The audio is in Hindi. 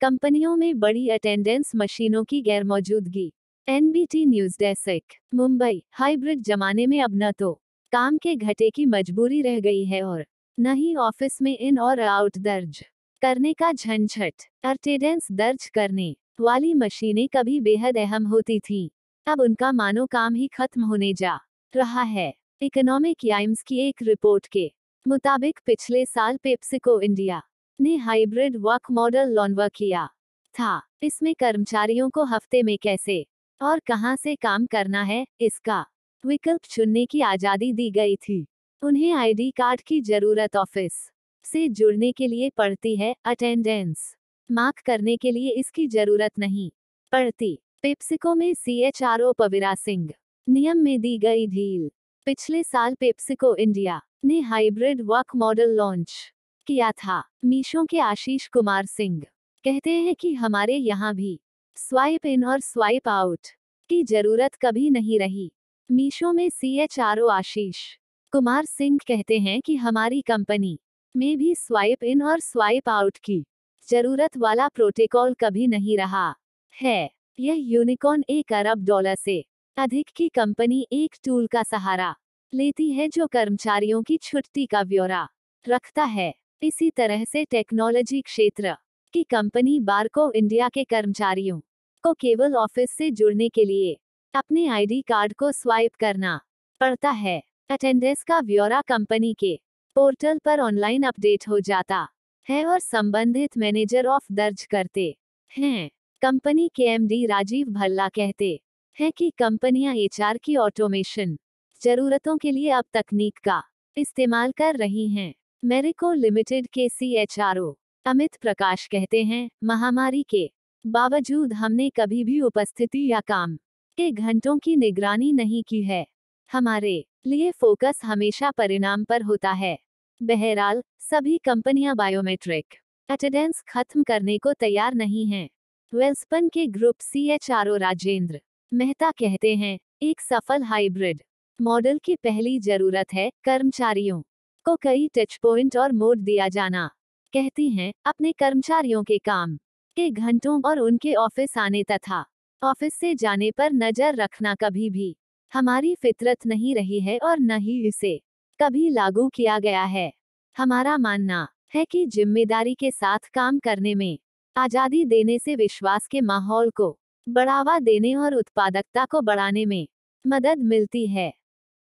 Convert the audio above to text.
कंपनियों में बड़ी अटेंडेंस मशीनों की गैरमौजूदगी। NBT news desk Mumbai hybrid जमाने में अब न तो। काम के घटे की मजबूरी रह गई है और न ही ऑफ़िस में इन और आउट दर्ज। करने का झंझट अटेंडेंस दर्ज करने वाली मशीनें कभी बेहद अहम होती थीं। अब उनका मानो काम ही खत्म होने जा रहा है। इकोनॉमिक टाइम्स की एक रिपोर्ट के मुताबिक पिछले साल पेप्सिको इंडिया ने हाइब्रिड वर्क मॉडल लॉन्च किया। था, इसमें कर्मचारियों को हफ़्ते में कैसे और कहाँ से काम करना है, इसका विकल्प चुनने की आज़ादी दी गई थी। उन्हें आईडी कार्ड की ज़रूरत ऑफ़िस से जुड़ने के लिए पड़ती है अटेंडेंस मार्क करने के लिए इसकी ज़रूरत नहीं पड़ती। पेप्सिको में C H R O Pavira Singh नियम में दी गई ढील पिछले साल पेप्सिको इंडिया ने हाइब्रिड वर्क मॉडल लॉन्च किया था। मीशो के आशीष कुमार सिंह कहते हैं कि हमारे यहाँ भी स्वाइप इन और स्वाइप आउट की ज़रूरत कभी नहीं रही। मीशो में C H R O Ashish Kumar Singh कहते हैं कि हमारी कंपनी में भी स्वाइप इन और स्वाइप आउट की ज़रूरत वाला प्रोटोकॉल कभी नहीं रहा है। यह यूनिकॉर्न एक अरब डॉलर से अधिक की कंपनी एक टूल का सहारा लेती है जो कर्मचारियों की छुट्टी का ब्यौरा रखता है। इसी तरह से टेक्नोलॉजी क्षेत्र, की कंपनी बारको इंडिया के कर्मचारियों को केवल ऑफ़िस से जुड़ने के लिए अपने आईडी कार्ड को स्वाइप करना पड़ता है। अटेंडेंस का ब्यौरा कंपनी के पोर्टल पर ऑनलाइन अपडेट हो जाता है और संबंधित मैनेजर ऑफ़ दर्ज करते हैं। कंपनी के एमडी राजीव भल्ला कहते हैं कि कंपनियाँ एचआर की ऑटोमेशन जरूरतों के लिए अब तकनीक का इस्तेमाल कर रही हैं। मेरिको लिमिटेड के सीएचआरओ अमित प्रकाश कहते हैं, महामारी के बावजूद हमने कभी भी उपस्थिति या काम के घंटों की निगरानी नहीं की है। हमारे लिए फोकस हमेशा परिणाम पर होता है। बहरहाल, सभी कंपनियाँ बायोमेट्रिक अटेंडेंस खत्म करने को तैयार नहीं हैं। वेल्सपन के ग्रुप सीएचआरओ राजेंद्र मेहता कहते हैं, एक सफल हाइब्रिड मॉडल की पहली ज़रूरत है कर्मचारियों को कई टच पॉइंट और मोड दिया जाना। कहती हैं, अपने कर्मचारियों के काम, के घंटों और उनके ऑफ़िस आने तथा, ऑफ़िस से जाने पर नज़र रखना कभी भी। हमारी फितरत नहीं रही है और न ही इसे, कभी लागू किया गया है। हमारा मानना है कि ज़िम्मेदारी के साथ काम करने में, आज़ादी देने से विश्वास के माहौल को, बढ़ावा देने और उत्पादकता को बढ़ाने में, मदद मिलती है।